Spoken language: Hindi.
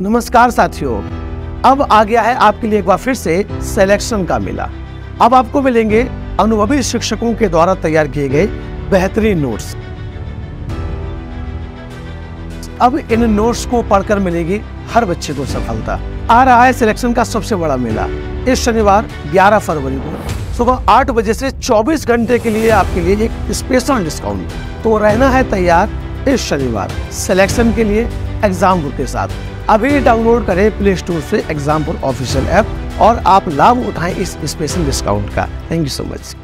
नमस्कार साथियों, अब आ गया है आपके लिए एक बार फिर से सिलेक्शन का मेला। अब आपको मिलेंगे अनुभवी शिक्षकों के द्वारा तैयार किए गए बेहतरीन नोट्स अब इन नोट्स को पढ़कर मिलेगी हर बच्चे को सफलता। आ रहा है सिलेक्शन का सबसे बड़ा मेला, इस शनिवार 11 फरवरी को। सुबह 8 बजे से 24 घंटे के लिए आपके लिए एक स्पेशल डिस्काउंट तो रहना है तैयार इस शनिवार। सिलेक्शन के लिए एग्ज़ाम के साथ। अभी डाउनलोड करें प्ले स्टोर से एग्ज़ाम्पल ऑफिशियल ऐप और आप लाभ उठाएँ इस स्पेशल डिस्काउंट का। Thank you so much